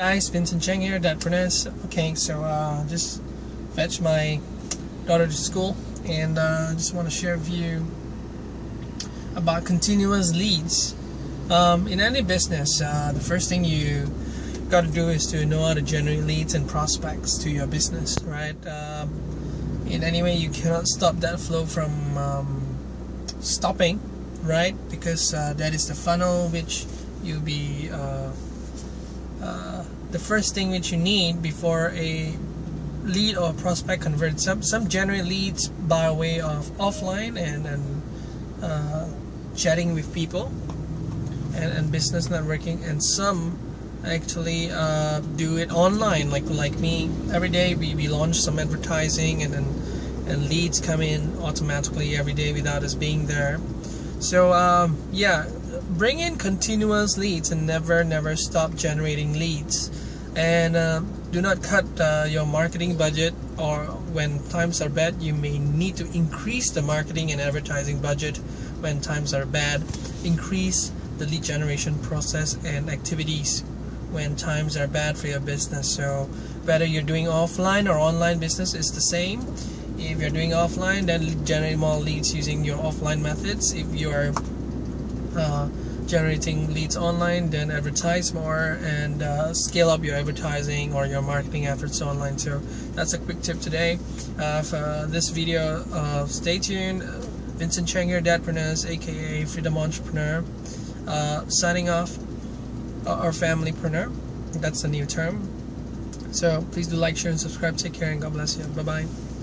guys, Vincent Cheng here, Dadpreneurs. Okay, so uh, just fetch my daughter to school and uh, just want to share with you about continuous leads. Um, in any business, uh, the first thing you got to do is to know how to generate leads and prospects to your business, right? Um, in any way, you cannot stop that flow from um, stopping, right? Because uh, that is the funnel which you'll be uh, the first thing which you need before a lead or prospect converts. Some some generate leads by way of offline and and uh, chatting with people and, and business networking, and some actually uh, do it online. Like like me, every day we, we launch some advertising and then and leads come in automatically every day without us being there. So um, yeah, bring in continuous leads and never never stop generating leads. And uh, do not cut uh, your marketing budget or when times are bad you may need to increase the marketing and advertising budget when times are bad. Increase the lead generation process and activities when times are bad for your business. So whether you're doing offline or online business is the same. If you're doing offline then generate more leads using your offline methods. If you're uh, generating leads online then advertise more and uh, scale up your advertising or your marketing efforts online so that's a quick tip today. Uh, for this video uh, stay tuned. Vincent Cheng here Dadpreneurs aka Freedom Entrepreneur. Uh, signing off uh, or familypreneur that's a new term. So please do like share and subscribe. Take care and God bless you. Bye bye